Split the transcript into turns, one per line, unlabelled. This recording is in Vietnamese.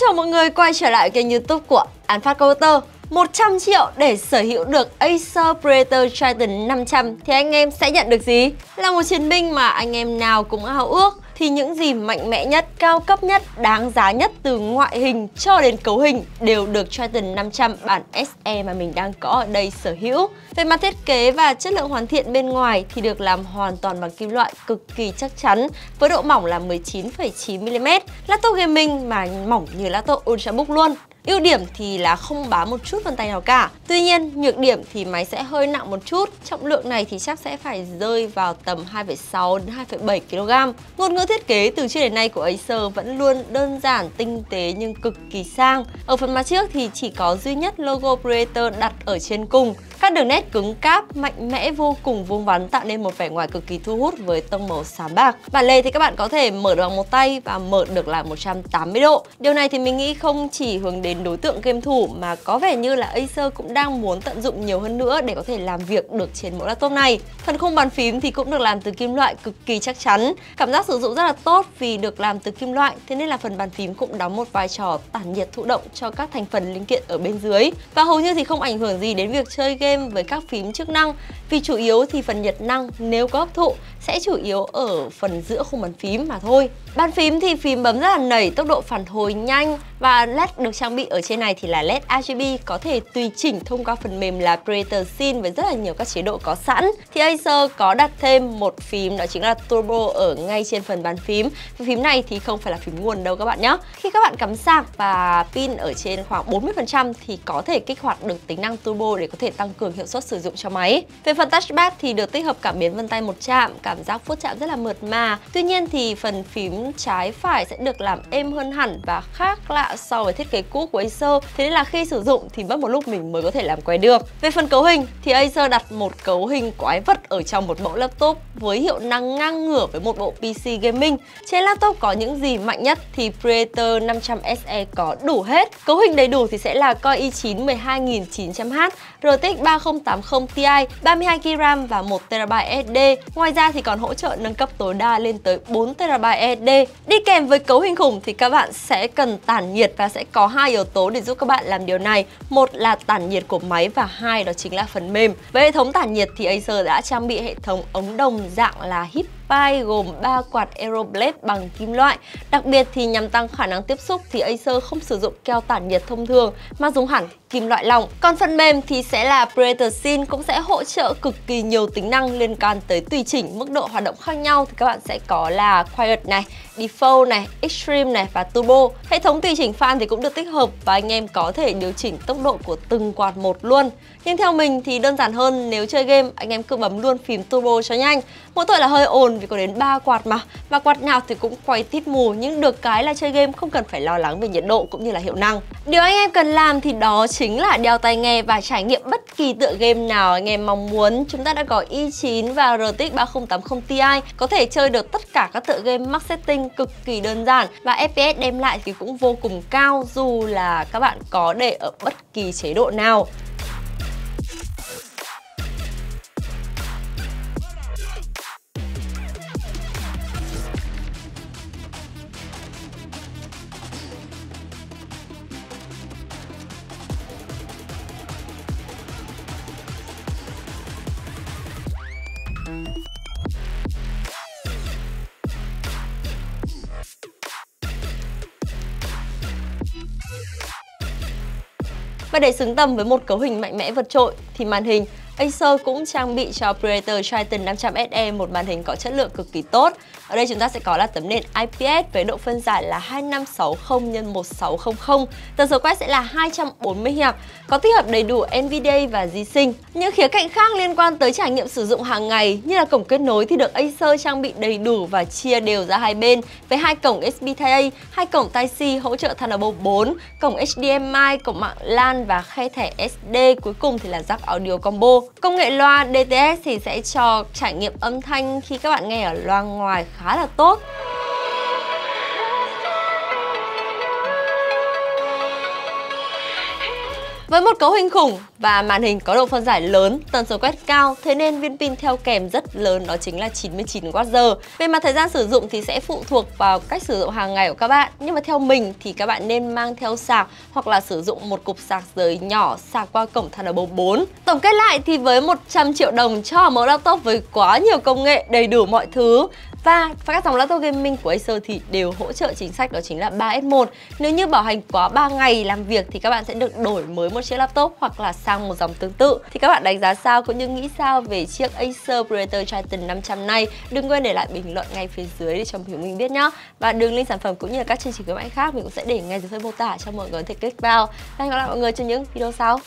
chào mọi người quay trở lại kênh youtube của Alpha Computer 100 triệu để sở hữu được Acer Predator Triton 500 thì anh em sẽ nhận được gì? Là một chiến binh mà anh em nào cũng ao ước thì những gì mạnh mẽ nhất, cao cấp nhất, đáng giá nhất từ ngoại hình cho đến cấu hình đều được Triton 500 bản SE mà mình đang có ở đây sở hữu. Về mặt thiết kế và chất lượng hoàn thiện bên ngoài thì được làm hoàn toàn bằng kim loại cực kỳ chắc chắn với độ mỏng là 19,9mm. Laptop gaming mà mỏng như laptop Ultrabook luôn. Ưu điểm thì là không bám một chút vân tay nào cả. Tuy nhiên nhược điểm thì máy sẽ hơi nặng một chút. Trọng lượng này thì chắc sẽ phải rơi vào tầm 2,6 đến 2,7 kg. Ngôn ngữ thiết kế từ trước đến nay của Acer vẫn luôn đơn giản, tinh tế nhưng cực kỳ sang. Ở phần mặt trước thì chỉ có duy nhất logo Predator đặt ở trên cùng các đường nét cứng cáp, mạnh mẽ vô cùng vuông vắn tạo nên một vẻ ngoài cực kỳ thu hút với tông màu xám bạc. Bản lề thì các bạn có thể mở được bằng một tay và mở được là 180 độ. Điều này thì mình nghĩ không chỉ hướng đến đối tượng game thủ mà có vẻ như là Acer cũng đang muốn tận dụng nhiều hơn nữa để có thể làm việc được trên mẫu laptop này. Phần khung bàn phím thì cũng được làm từ kim loại cực kỳ chắc chắn. Cảm giác sử dụng rất là tốt vì được làm từ kim loại, thế nên là phần bàn phím cũng đóng một vai trò tản nhiệt thụ động cho các thành phần linh kiện ở bên dưới. Và hầu như thì không ảnh hưởng gì đến việc chơi game thêm với các phím chức năng vì chủ yếu thì phần nhiệt năng nếu có hấp thụ sẽ chủ yếu ở phần giữa khung bàn phím mà thôi. Bàn phím thì phím bấm rất là nảy, tốc độ phản hồi nhanh và LED được trang bị ở trên này thì là LED RGB có thể tùy chỉnh thông qua phần mềm là Predator Scene với rất là nhiều các chế độ có sẵn. Thì Acer có đặt thêm một phím đó chính là Turbo ở ngay trên phần bàn phím. Phím này thì không phải là phím nguồn đâu các bạn nhé. Khi các bạn cắm sạc và pin ở trên khoảng 40% thì có thể kích hoạt được tính năng Turbo để có thể tăng cường hiệu suất sử dụng cho máy. Về phần touchpad thì được tích hợp cảm biến vân tay một chạm, cảm giác vuốt chạm rất là mượt mà. Tuy nhiên thì phần phím trái phải sẽ được làm êm hơn hẳn và khác lạ so với thiết kế cũ của Acer. Thế nên là khi sử dụng thì mất một lúc mình mới có thể làm quen được. Về phần cấu hình thì Acer đặt một cấu hình quái vật ở trong một mẫu laptop với hiệu năng ngang ngửa với một bộ PC gaming. Trên laptop có những gì mạnh nhất thì Predator 500 SE có đủ hết. Cấu hình đầy đủ thì sẽ là Core i9 12900H, RTX 3080 Ti, 32GB và 1TB SSD. Ngoài ra thì còn hỗ trợ nâng cấp tối đa lên tới 4TB SSD. Đi kèm với cấu hình khủng thì các bạn sẽ cần tản nhiệt và sẽ có hai yếu tố để giúp các bạn làm điều này. Một là tản nhiệt của máy và hai đó chính là phần mềm. Với hệ thống tản nhiệt thì Acer đã trang bị hệ thống ống đồng dạng là hip Spy gồm 3 quạt Aeroblade bằng kim loại. Đặc biệt thì nhằm tăng khả năng tiếp xúc thì Acer không sử dụng keo tản nhiệt thông thường mà dùng hẳn kim loại lỏng. Còn phần mềm thì sẽ là Predator Sin cũng sẽ hỗ trợ cực kỳ nhiều tính năng liên quan tới tùy chỉnh mức độ hoạt động khác nhau thì các bạn sẽ có là Quiet này, Default này, Extreme này và Turbo. Hệ thống tùy chỉnh fan thì cũng được tích hợp và anh em có thể điều chỉnh tốc độ của từng quạt một luôn. Nhưng theo mình thì đơn giản hơn nếu chơi game anh em cứ bấm luôn phím Turbo cho nhanh. Mỗi tội là hơi ồn vì có đến 3 quạt mà và quạt nào thì cũng quay tít mù nhưng được cái là chơi game không cần phải lo lắng về nhiệt độ cũng như là hiệu năng. Điều anh em cần làm thì đó chính là đeo tai nghe và trải nghiệm bất kỳ tựa game nào anh em mong muốn. Chúng ta đã có e i9 và RTX 3080 Ti có thể chơi được tất cả các tựa game max setting cực kỳ đơn giản và FPS đem lại thì cũng vô cùng cao, dù là các bạn có để ở bất kỳ chế độ nào. Và để xứng tầm với một cấu hình mạnh mẽ vượt trội thì màn hình Acer cũng trang bị cho Predator Triton 500 SE một màn hình có chất lượng cực kỳ tốt. Ở đây chúng ta sẽ có là tấm nền IPS với độ phân giải là 2560 x 1600. Tần số quét sẽ là 240 Hz, có tích hợp đầy đủ NVDA và G-Sync. Những khía cạnh khác liên quan tới trải nghiệm sử dụng hàng ngày như là cổng kết nối thì được Acer trang bị đầy đủ và chia đều ra hai bên với hai cổng USB Type-A, hai cổng Type-C hỗ trợ Thunderbolt 4, cổng HDMI, cổng mạng LAN và khe thẻ SD. Cuối cùng thì là jack audio combo. Công nghệ loa DTS thì sẽ cho trải nghiệm âm thanh khi các bạn nghe ở loa ngoài khá là tốt. Với một cấu hình khủng và màn hình có độ phân giải lớn, tần số quét cao, thế nên viên pin theo kèm rất lớn đó chính là 99Wh. Về mặt thời gian sử dụng thì sẽ phụ thuộc vào cách sử dụng hàng ngày của các bạn. Nhưng mà theo mình thì các bạn nên mang theo sạc hoặc là sử dụng một cục sạc rời nhỏ sạc qua cổng Thunderbolt 4. Tổng kết lại thì với 100 triệu đồng cho mẫu laptop với quá nhiều công nghệ đầy đủ mọi thứ và các dòng laptop gaming của Acer thì đều hỗ trợ chính sách đó chính là 3S1 Nếu như bảo hành quá 3 ngày làm việc thì các bạn sẽ được đổi mới một chiếc laptop hoặc là sang một dòng tương tự. Thì các bạn đánh giá sao cũng như nghĩ sao về chiếc Acer Predator Triton 500 này? Đừng quên để lại bình luận ngay phía dưới để cho mình biết nhá. Và đường link sản phẩm cũng như là các chương trình khuyến mãi khác mình cũng sẽ để ngay dưới phần mô tả cho mọi người có thể click vào. Và hẹn gặp lại mọi người trong những video sau.